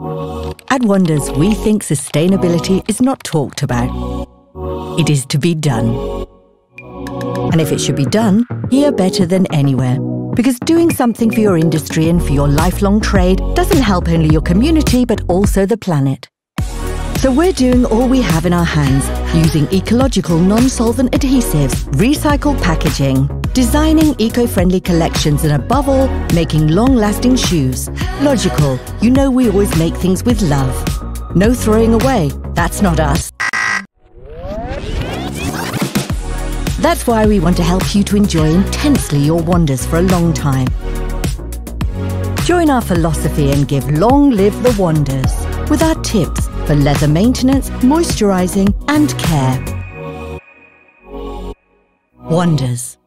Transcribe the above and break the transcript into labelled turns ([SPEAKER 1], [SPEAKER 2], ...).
[SPEAKER 1] At Wonders, we think sustainability is not talked about. It is to be done. And if it should be done, here better than anywhere. Because doing something for your industry and for your lifelong trade doesn't help only your community but also the planet. So we're doing all we have in our hands, using ecological non-solvent adhesives, recycled packaging, designing eco-friendly collections and above all, making long-lasting shoes. Logical, you know we always make things with love. No throwing away, that's not us. That's why we want to help you to enjoy intensely your wonders for a long time. Join our philosophy and give long live the wonders with our tips for leather maintenance, moisturising and care. Wonders.